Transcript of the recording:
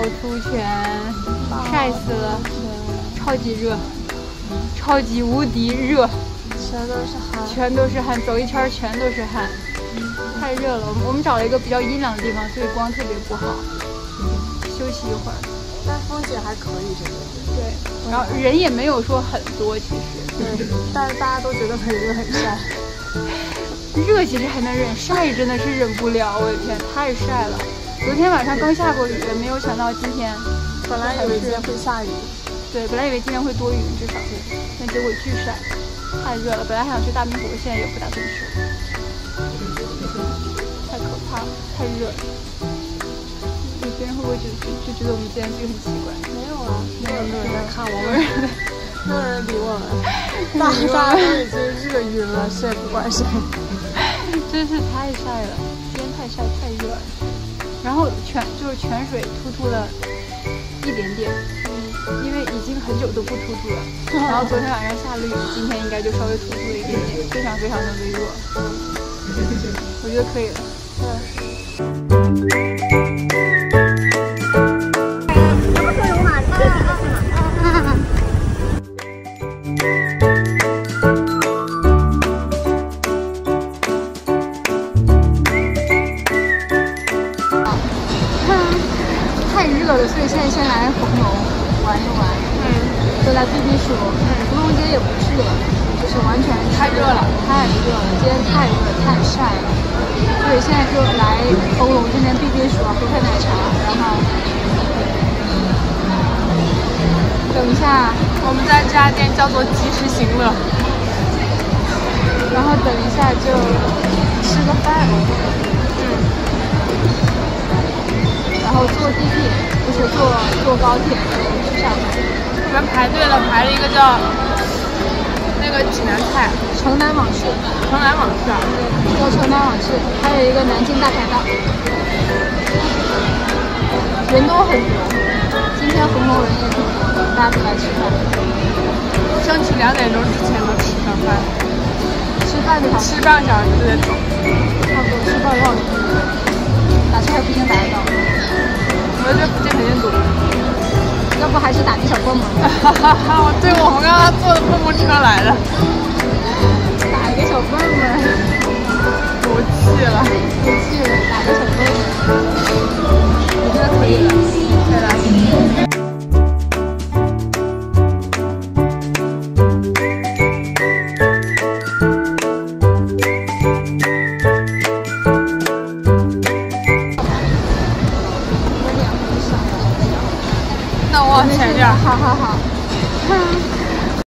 在趵突泉，晒死了，超级热，超级无敌热，全都是汗，全都是汗，走一圈全都是汗，太热了。我们我们找了一个比较阴凉的地方，所以光特别不好，休息一会儿。但风景还可以，这个对，然后人也没有说很多，其实，对，但是大家都觉得很热很晒。热其实还能忍，晒真的是忍不了，我的天，太晒了。昨天晚上刚下过雨，没有想到今天，本来以为今天会下雨，对，本来以为今天会多云，至少，但结果巨晒，太热了。本来还想去大明湖，现在也不打算去了，太可怕了，太热了。有些人会不会就就就觉得我们今天这个很奇怪？没有啊，没有没有人在看我们，没有人理我们，大家都已经热晕了，谁也不管谁。真是太晒了，今天太晒太热了。然后泉就是泉水突出了一点点，因为已经很久都不突出了。然后昨天晚上下了雨，今天应该就稍微突出了一点点，非常非常的微弱。我觉得可以了。嗯现在先来红楼玩一玩。嗯，就来避避暑。嗯，芙蓉街也不去了，就是完全太热了，太热了，今天太热太晒了。对现在就来红楼这边避避暑，喝喝奶茶，然后等一下我们在这家店叫做及时行乐，然后等一下就吃个饭。嗯然后坐地铁，不是坐坐高铁去上海。我们排队了，排了一个叫那个济南菜《城南往事》，城南往事啊，叫《城南往事》，还有一个南京大排档，人都很多。今天红楼人也挺多的，大家都来吃饭。争取两点钟之前能吃上饭。吃饭就好，吃半个小时就得走，差不多吃半个小时。打车还不一定打得到。还是打的小蹦蹦？哈哈哈！对，我们刚刚坐的蹦蹦车来的，打一个小蹦蹦，服气了，服气了，打个小蹦蹦，我觉得可以。往前点，好好好。